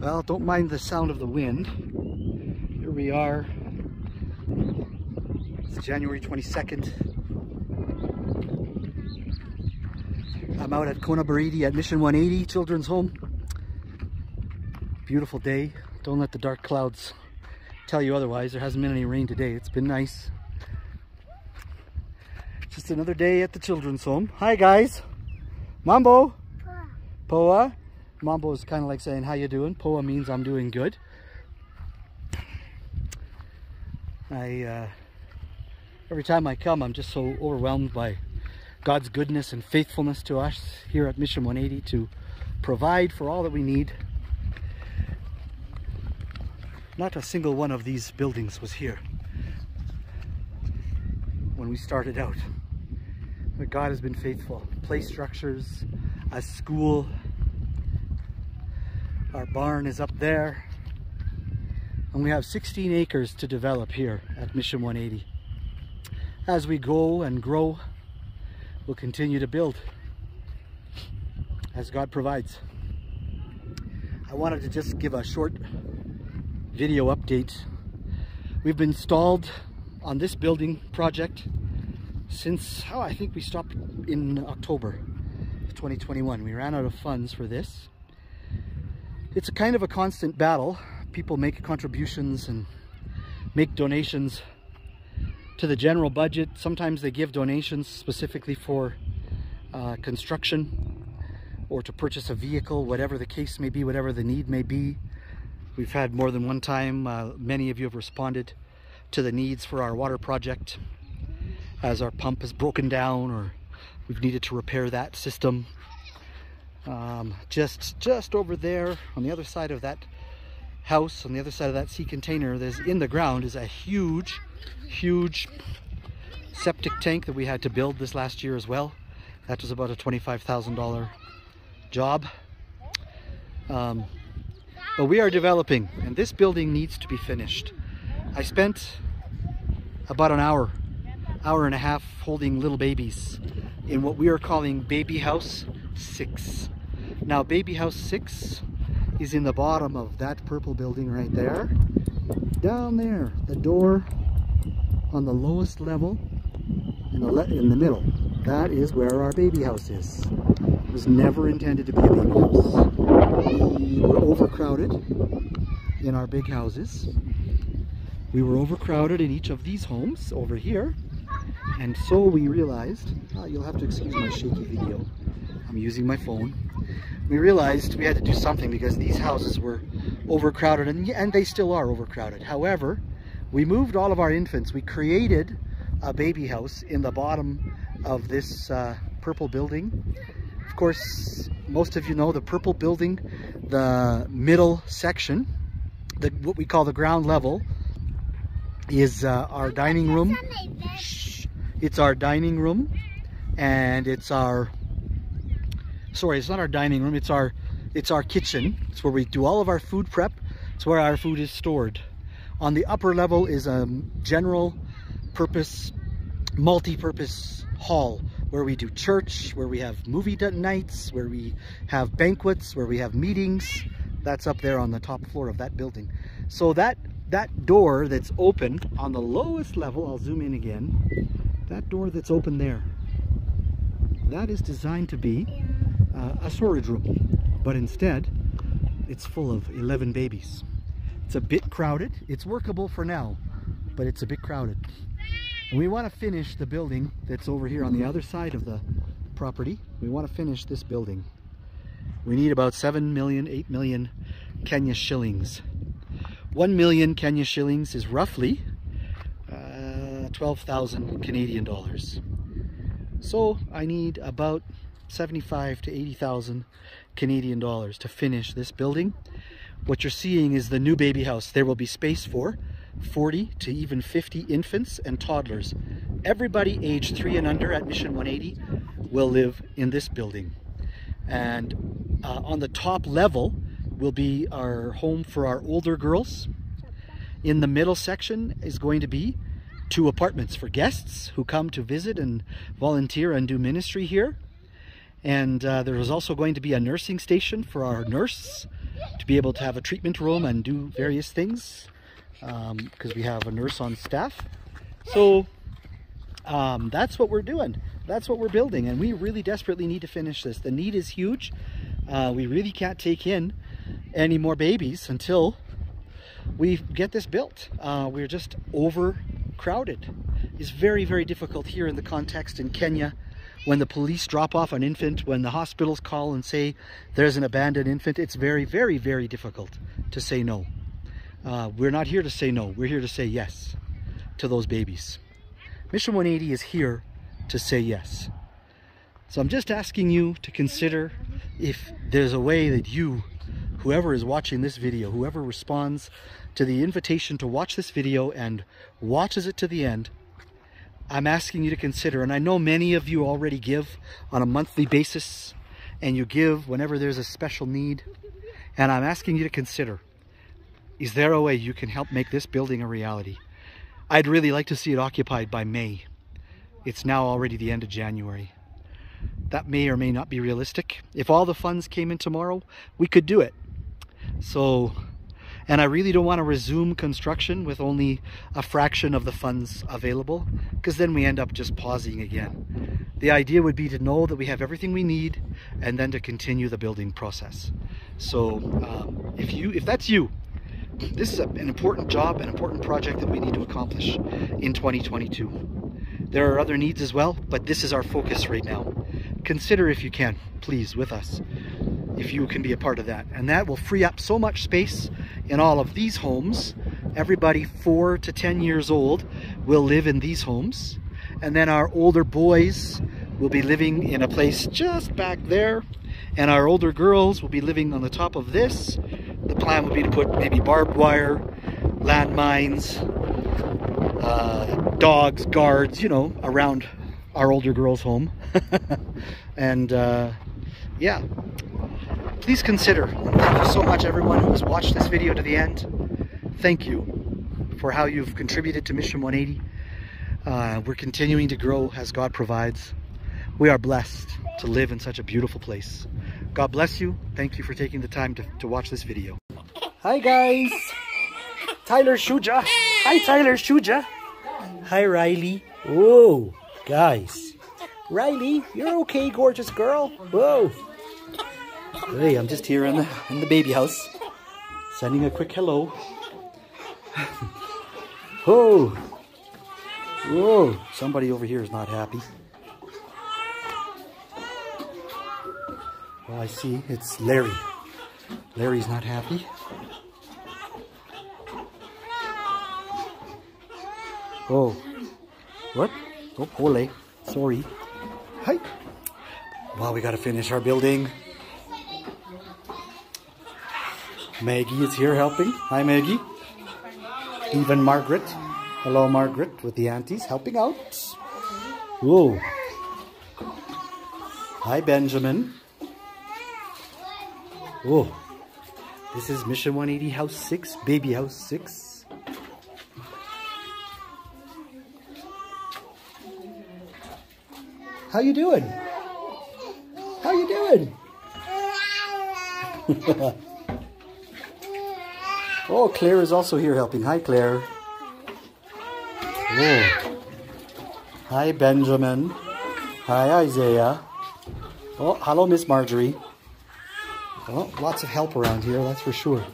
Well, don't mind the sound of the wind. Here we are. It's January 22nd. I'm out at Kona Baridi at Mission 180 Children's Home. Beautiful day. Don't let the dark clouds tell you otherwise. There hasn't been any rain today. It's been nice. Just another day at the Children's Home. Hi guys. Mambo. Poa. Mambo is kind of like saying, how you doing? Poa means I'm doing good. I, uh, every time I come, I'm just so overwhelmed by God's goodness and faithfulness to us here at Mission 180 to provide for all that we need. Not a single one of these buildings was here when we started out. But God has been faithful. Play structures, a school, our barn is up there. And we have 16 acres to develop here at Mission 180. As we go and grow, we'll continue to build as God provides. I wanted to just give a short video update. We've been stalled on this building project since, oh, I think we stopped in October 2021. We ran out of funds for this it's a kind of a constant battle. People make contributions and make donations to the general budget. Sometimes they give donations specifically for uh, construction or to purchase a vehicle, whatever the case may be, whatever the need may be. We've had more than one time, uh, many of you have responded to the needs for our water project as our pump has broken down or we've needed to repair that system um, just just over there on the other side of that house on the other side of that sea container there's in the ground is a huge huge septic tank that we had to build this last year as well. That was about a $25,000 job. Um, but we are developing and this building needs to be finished. I spent about an hour hour and a half holding little babies in what we are calling baby house six now baby house six is in the bottom of that purple building right there. Down there, the door on the lowest level in the, in the middle. That is where our baby house is. It was never intended to be a baby house. We were overcrowded in our big houses. We were overcrowded in each of these homes over here. And so we realized, uh, you'll have to excuse my shaky video. I'm using my phone we realized we had to do something because these houses were overcrowded and, and they still are overcrowded. However, we moved all of our infants. We created a baby house in the bottom of this uh, purple building. Of course, most of you know the purple building, the middle section, the, what we call the ground level, is uh, our dining room. It's our dining room and it's our sorry, it's not our dining room, it's our it's our kitchen. It's where we do all of our food prep. It's where our food is stored. On the upper level is a general purpose, multi-purpose hall where we do church, where we have movie nights, where we have banquets, where we have meetings. That's up there on the top floor of that building. So that that door that's open on the lowest level, I'll zoom in again, that door that's open there, that is designed to be uh, a storage room, but instead it's full of 11 babies. It's a bit crowded. It's workable for now, but it's a bit crowded. And we want to finish the building that's over here on the other side of the property. We want to finish this building. We need about 7 million, 8 million Kenya shillings. 1 million Kenya shillings is roughly uh, 12,000 Canadian dollars. So I need about 75 to 80,000 Canadian dollars to finish this building. What you're seeing is the new baby house. There will be space for 40 to even 50 infants and toddlers. Everybody aged three and under at Mission 180 will live in this building. And uh, on the top level will be our home for our older girls. In the middle section is going to be two apartments for guests who come to visit and volunteer and do ministry here. And uh, there is also going to be a nursing station for our nurse to be able to have a treatment room and do various things because um, we have a nurse on staff. So um, that's what we're doing. That's what we're building and we really desperately need to finish this. The need is huge. Uh, we really can't take in any more babies until we get this built. Uh, we're just overcrowded. It's very, very difficult here in the context in Kenya when the police drop off an infant, when the hospitals call and say there's an abandoned infant, it's very, very, very difficult to say no. Uh, we're not here to say no. We're here to say yes to those babies. Mission 180 is here to say yes. So I'm just asking you to consider if there's a way that you, whoever is watching this video, whoever responds to the invitation to watch this video and watches it to the end, I'm asking you to consider, and I know many of you already give on a monthly basis, and you give whenever there's a special need, and I'm asking you to consider, is there a way you can help make this building a reality? I'd really like to see it occupied by May. It's now already the end of January. That may or may not be realistic. If all the funds came in tomorrow, we could do it. So and I really don't want to resume construction with only a fraction of the funds available because then we end up just pausing again. The idea would be to know that we have everything we need and then to continue the building process. So um, if you, if that's you, this is a, an important job, an important project that we need to accomplish in 2022. There are other needs as well, but this is our focus right now. Consider if you can, please, with us if you can be a part of that. And that will free up so much space in all of these homes. Everybody four to 10 years old will live in these homes. And then our older boys will be living in a place just back there. And our older girls will be living on the top of this. The plan would be to put maybe barbed wire, landmines, uh, dogs, guards, you know, around our older girls' home. and uh, yeah, please consider. Thank you so much everyone who has watched this video to the end. Thank you for how you've contributed to Mission 180. Uh, we're continuing to grow as God provides. We are blessed to live in such a beautiful place. God bless you. Thank you for taking the time to, to watch this video. Hi guys. Tyler Shuja. Hi Tyler Shuja. Hi Riley. Whoa, guys. Riley, you're okay, gorgeous girl. Whoa. Hey, I'm just here in the in the baby house, sending a quick hello. oh, whoa! Somebody over here is not happy. Oh, I see. It's Larry. Larry's not happy. Oh, what? Oh, Pole. Sorry. Hi. Well, we got to finish our building. Maggie is here helping. Hi, Maggie. Even Margaret. Hello, Margaret, with the aunties helping out. Whoa. Hi, Benjamin. Oh, this is Mission 180 House 6, Baby House 6. How you doing? How you doing? Oh, Claire is also here helping. Hi, Claire. Oh. Hi, Benjamin. Hi, Isaiah. Oh, hello, Miss Marjorie. Oh, lots of help around here, that's for sure.